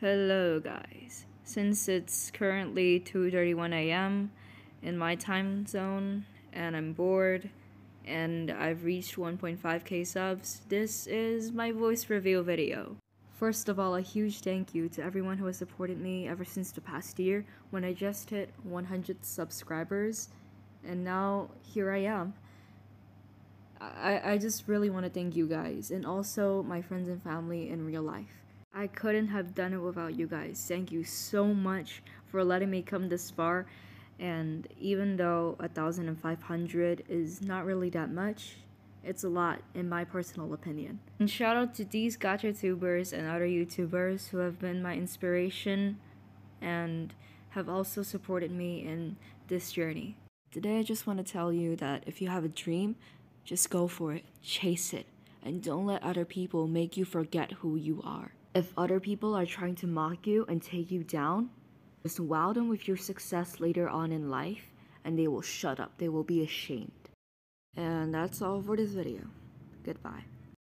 Hello guys. Since it's currently 2:31 a.m. in my time zone and I'm bored and I've reached 1.5k subs, this is my voice reveal video. First of all, a huge thank you to everyone who has supported me ever since the past year when I just hit 100 subscribers and now here I am. I, I just really want to thank you guys and also my friends and family in real life. I couldn't have done it without you guys. Thank you so much for letting me come this far. And even though 1,500 is not really that much, it's a lot in my personal opinion. And shout out to these Gacha tubers and other YouTubers who have been my inspiration and have also supported me in this journey. Today I just want to tell you that if you have a dream, just go for it, chase it, and don't let other people make you forget who you are. If other people are trying to mock you and take you down, just wow them with your success later on in life and they will shut up. They will be ashamed. And that's all for this video. Goodbye.